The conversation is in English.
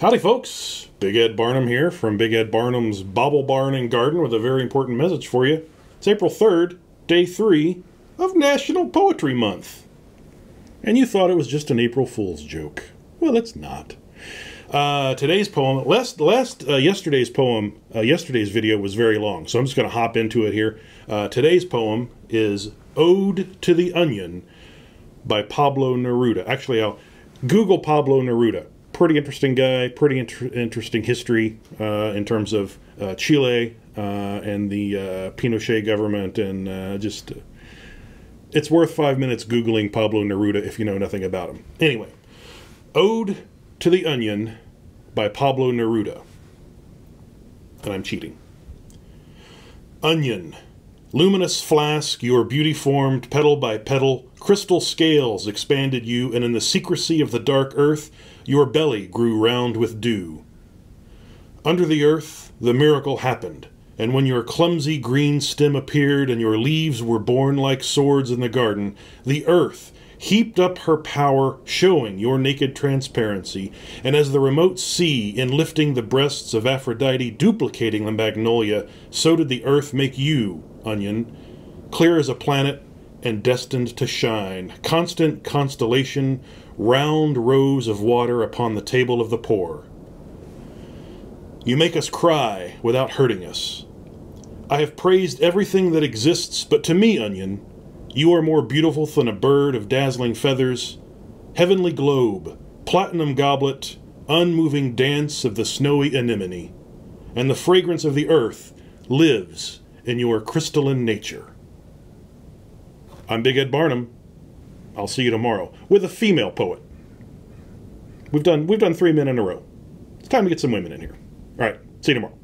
Howdy, folks. Big Ed Barnham here from Big Ed Barnham's Bobble Barn and Garden with a very important message for you. It's April 3rd, day three of National Poetry Month. And you thought it was just an April Fool's joke. Well, it's not. Uh, today's poem, last, last uh, yesterday's poem, uh, yesterday's video was very long, so I'm just going to hop into it here. Uh, today's poem is Ode to the Onion by Pablo Neruda. Actually, I'll Google Pablo Neruda. Pretty interesting guy, pretty inter interesting history uh, in terms of uh, Chile uh, and the uh, Pinochet government, and just it's worth five minutes Googling Pablo Neruda if you know nothing about him. Anyway, Ode to the Onion by Pablo Neruda. And I'm cheating. Onion. Luminous flask, your beauty formed petal by petal, crystal scales expanded you, and in the secrecy of the dark earth, your belly grew round with dew. Under the earth, the miracle happened, and when your clumsy green stem appeared and your leaves were borne like swords in the garden, the earth, heaped up her power, showing your naked transparency, and as the remote sea, in lifting the breasts of Aphrodite, duplicating the magnolia, so did the earth make you, onion, clear as a planet and destined to shine, constant constellation, round rose of water upon the table of the poor. You make us cry without hurting us. I have praised everything that exists, but to me, onion, you are more beautiful than a bird of dazzling feathers, heavenly globe, platinum goblet, unmoving dance of the snowy anemone, and the fragrance of the earth lives in your crystalline nature. I'm Big Ed Barnham. I'll see you tomorrow with a female poet. We've done we've done three men in a row. It's time to get some women in here. All right, see you tomorrow.